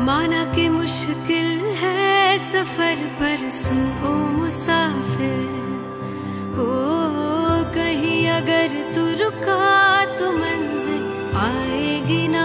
माना कि मुश्किल है सफ़र पर सुन ओ मुसाफिर। हो कहीं अगर तू रुका तो मंजिल आएगी ना।